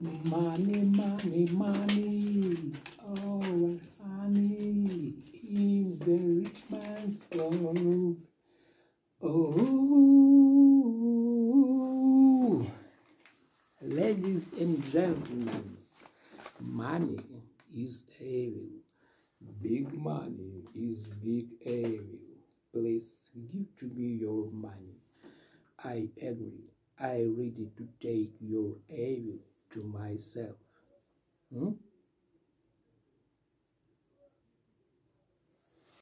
Money, money, money, oh, sunny in the rich man's love. Oh, ladies and gentlemen, money is evil. Big money is big evil. Please give to me your money. I agree. I ready to take your evil to myself. Hmm?